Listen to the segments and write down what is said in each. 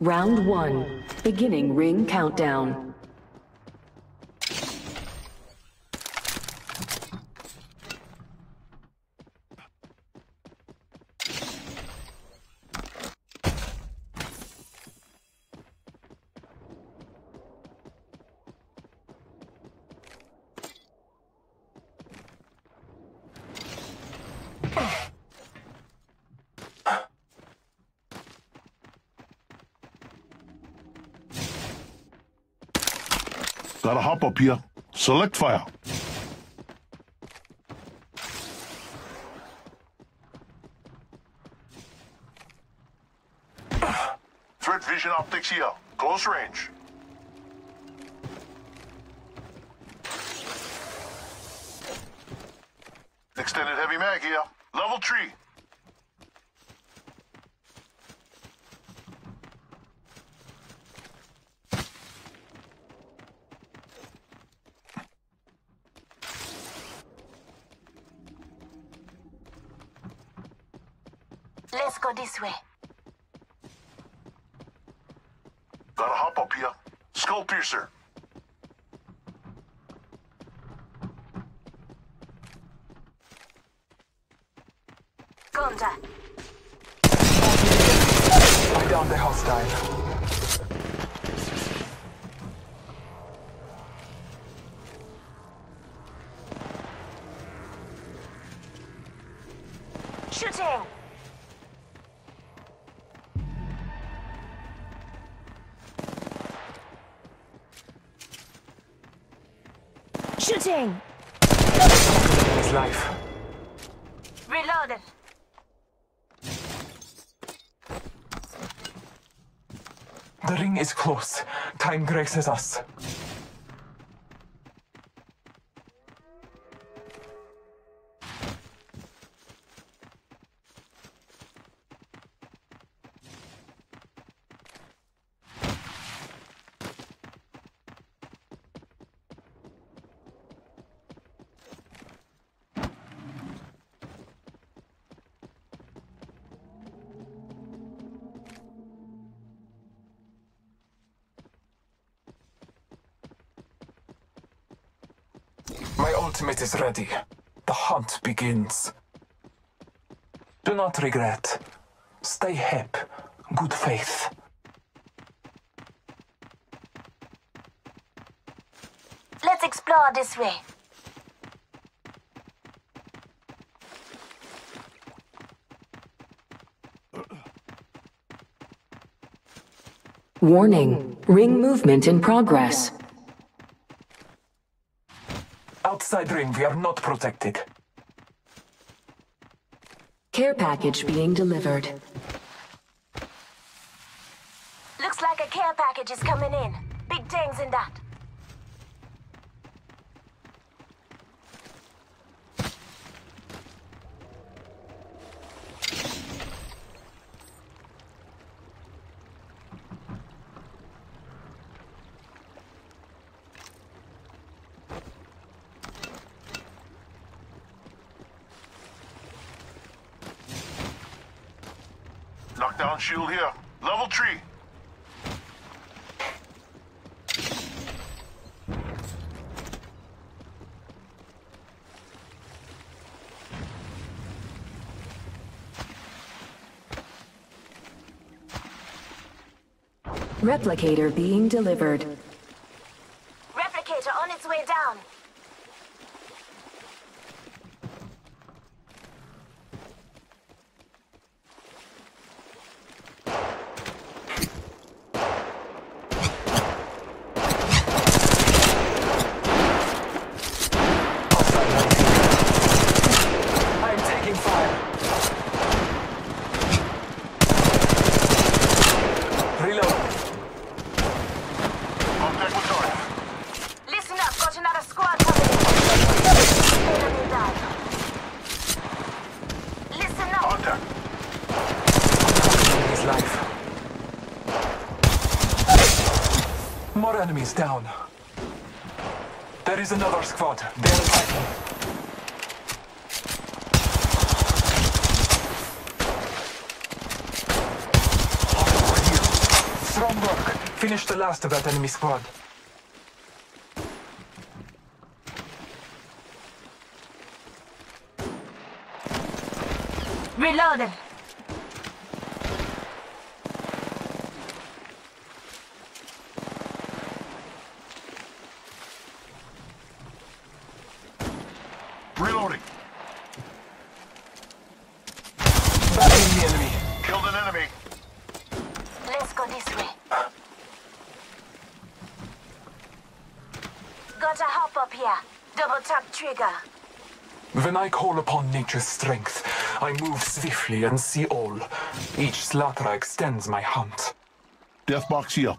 Round one. Beginning ring countdown. Gotta hop up here. Select fire. Threat vision optics here. Close range. Extended heavy mag here. Level 3. Let's go this way. Gotta hop up here. Skull piercer. Gonda. I downed the hostile. The ring is close. Time graces us. My ultimate is ready. The hunt begins. Do not regret. Stay hip. Good faith. Let's explore this way. Warning. Ring movement in progress. Outside ring, we are not protected. Care package being delivered. Looks like a care package is coming in. Big things in that. Knockdown shield here. Level 3. Replicator being delivered. Replicator on its way down. Outside ring. I'm taking fire. Reload. Contact with target. Listen up, got another squad coming in. Enemy down. Listen up. Contact. His life. Enemies down. There is another squad. They're attacking. Over here. Finish the last of that enemy squad. Reloading. Reloading. Battling the enemy. Killed an enemy. Let's go this way. Got a hop up here. Double tap trigger. When I call upon nature's strength, I move swiftly and see all. Each slaughter extends my hunt. Death box here.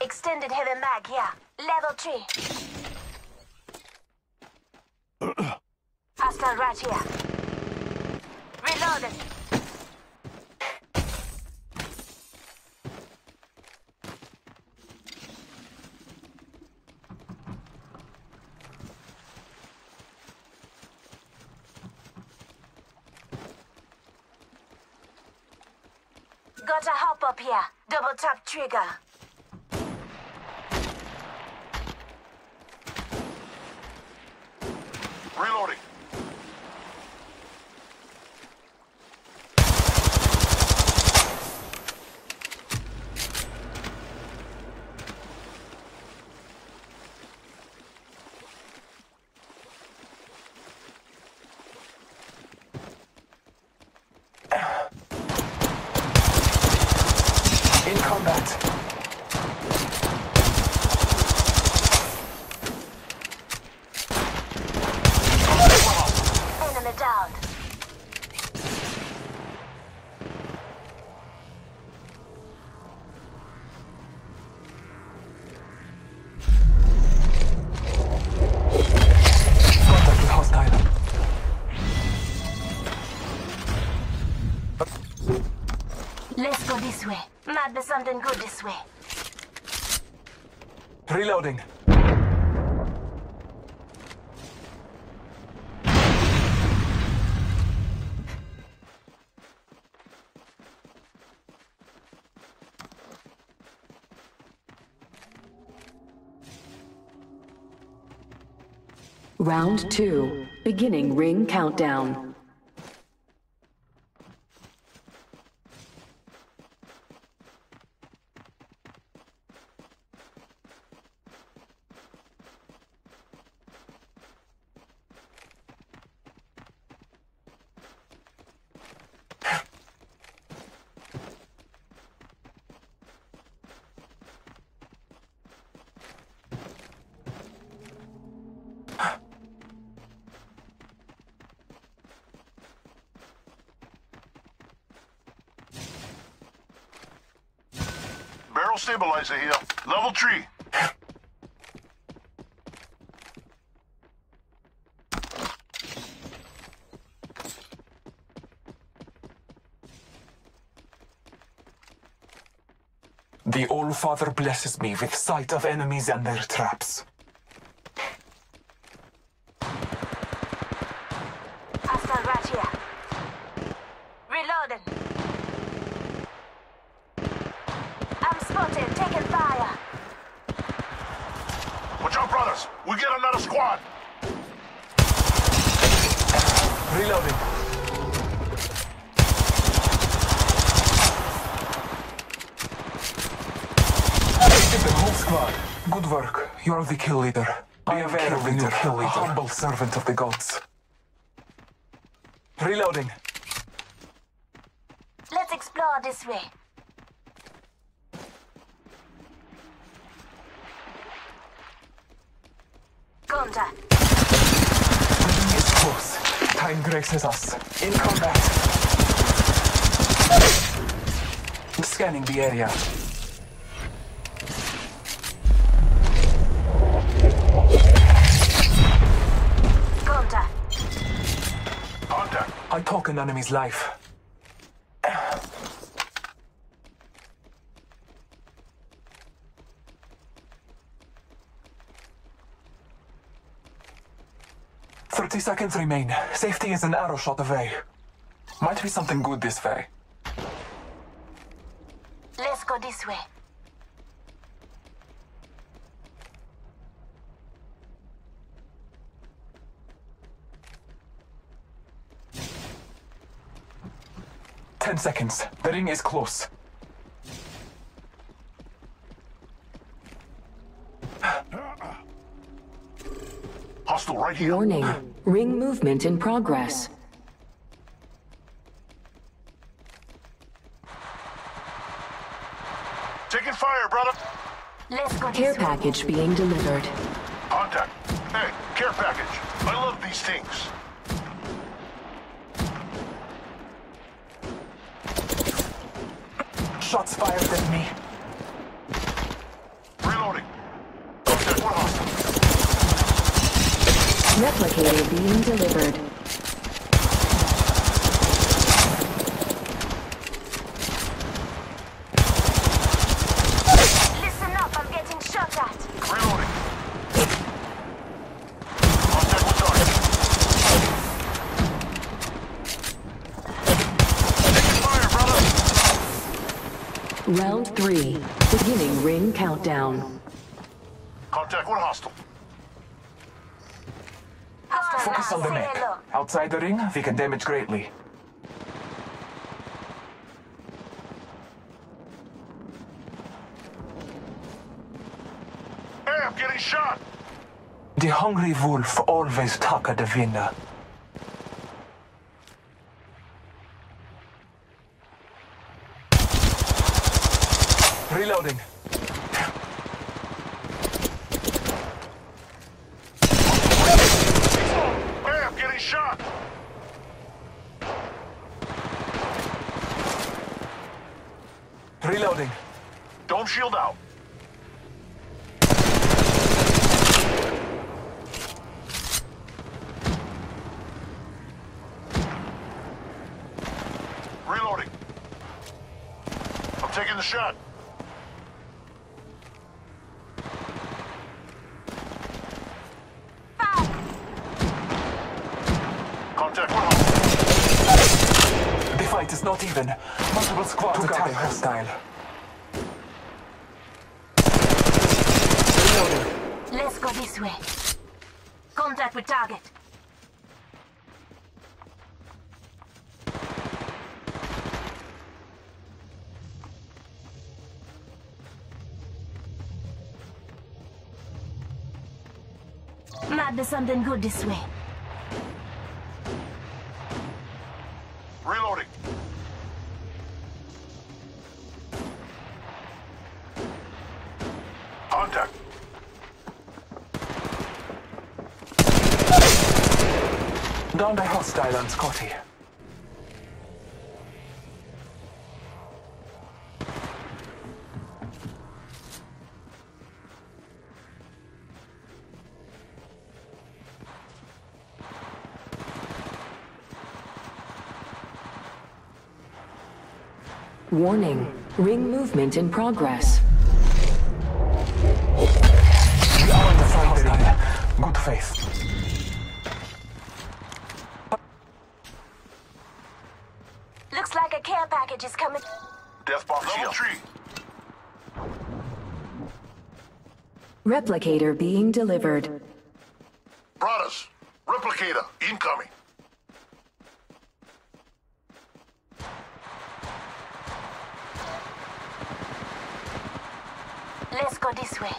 Extended heavy mag here. Level 3. Hostile right here. Reloading. Got a hop up here. Double tap trigger. Something good this way. Reloading. Round two. Beginning ring countdown. Stabilizer here. Level 3. The All-Father blesses me with sight of enemies and their traps. Hostile right here. Reloading. I'm spotted. Taking fire. Watch out, brothers. We get another squad. Reloading. Defeated the whole squad. Good work. You're the kill leader. Be aware of the new kill leader. A humble servant of the gods. Reloading. Let's explore this way. Contact. Enemy is close. Time graces us. In combat. Scanning the area. I took an enemy's life. 30 seconds remain. Safety is an arrow shot away. Might be something good this way. Let's go this way. Ten seconds. The ring is close. Hostile right here. Warning. Ring movement in progress. Taking fire, brother. Let's go Care package being delivered. Contact. Hey, care package. I love these things. Shots fired at me. Reloading. Contact one hostile. Replicator being delivered. Listen up, I'm getting shot at. Reloading. Contact with target. Taking fire, brother. Round three. Beginning ring countdown. Contact one hostile. Hostile Focus on the say neck. Outside the ring, we can damage greatly. Hey, I'm getting shot. The hungry wolf always taka the winner. Reloading. Hey, I'm getting shot. Reloading. Dome shield out. Reloading. I'm taking the shot. Contact. The fight is not even. Multiple squads attack hostile. Reloading. Let's go this way. Contact with target. Might be something good this way. Reloading. Contact. Down the hostile on Scotty. Warning. Ring movement in progress. Death bomb Level three. Replicator being delivered. Brothers. Replicator. Incoming. Let's go this way.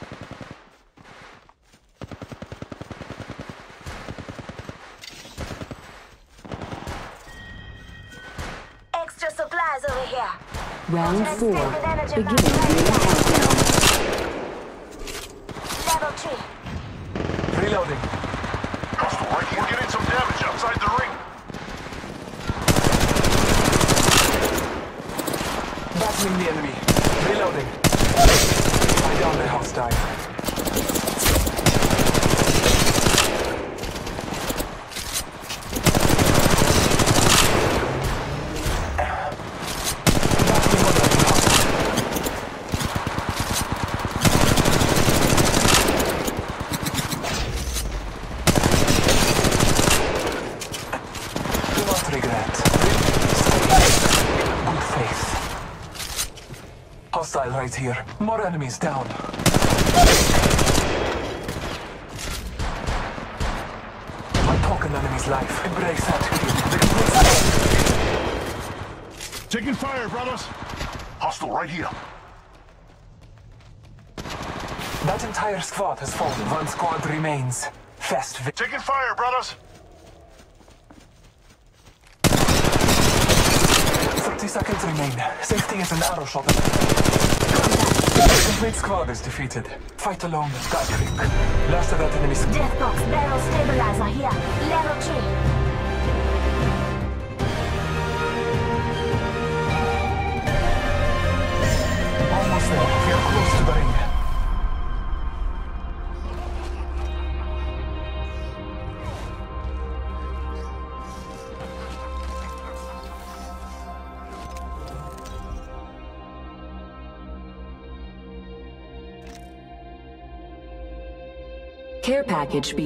Round four. Beginning countdown. Level three. Reloading. Hostile right here. We're getting some damage outside the ring. Battling the enemy. Reloading. I down the hostile. Hostile right here. More enemies down. I took an enemy's life. Embrace that. Taking fire, brothers. Hostile right here. That entire squad has fallen. One squad remains. Fast vi- Taking fire, brothers. 30 seconds remain. Safety is an arrow shot. The complete squad is defeated. Fight alone. Quick. Last of that enemy's... Deathbox barrel stabilizer here. Level 3. Almost there. We are close to the ring. Package being